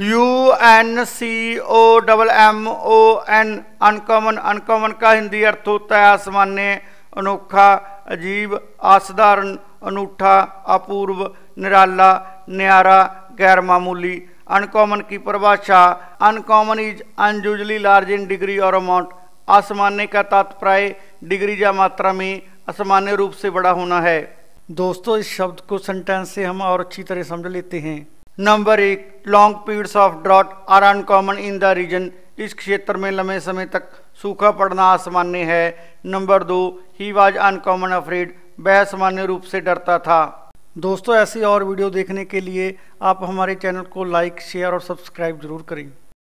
U N C O double M O N uncommon uncommon का हिंदी अर्थ होता है असामान्य अनोखा, अजीब, असाधारण, अनूठा, अपूर्व, निराला, न्यारा गैर मामूली अनकॉमन की परिभाषा uncommon is unusually large in degree और अमाउंट असामान्य का तात्पर्य डिग्री या मात्रा में असामान्य रूप से बड़ा होना है। दोस्तों, इस शब्द को सेंटेंस से हम और अच्छी तरह समझ लेते हैं। नंबर एक long periods of drought are uncommon in the region इस क्षेत्र में लंबे समय तक सूखा पड़ना असामान्य है। नंबर दो ही वाज अनकॉमन अफ्रेड वह सामान्य रूप से डरता था। दोस्तों, ऐसी और वीडियो देखने के लिए आप हमारे चैनल को लाइक शेयर और सब्सक्राइब ज़रूर करें।